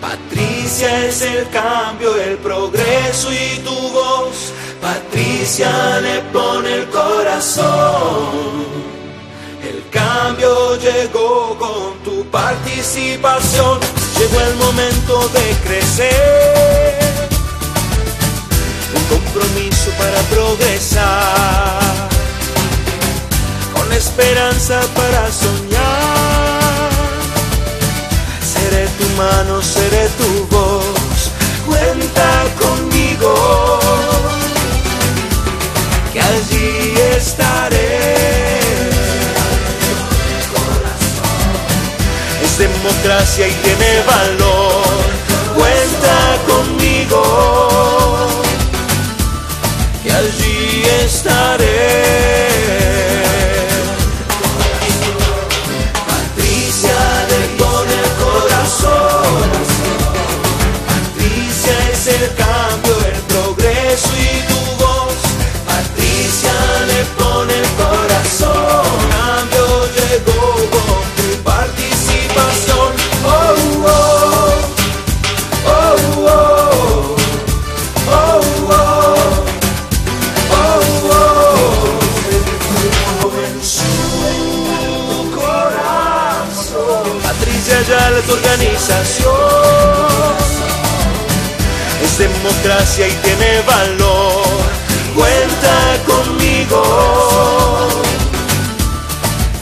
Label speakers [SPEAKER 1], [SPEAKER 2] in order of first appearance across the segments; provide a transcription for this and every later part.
[SPEAKER 1] Patricia es el cambio, el progreso y tu voz. Patricia le pone el corazón. El cambio llegó con tu participación. Llegó el momento de crecer. Un compromiso para progresar. Con esperanza para soñar. Mano, seré tu voz. Cuenta conmigo. Que allí estaré. Es democracia y tiene valor. Cuenta ya es tu organización. Es democracia y tiene valor. Cuenta conmigo.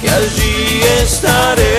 [SPEAKER 1] Que allí estaré.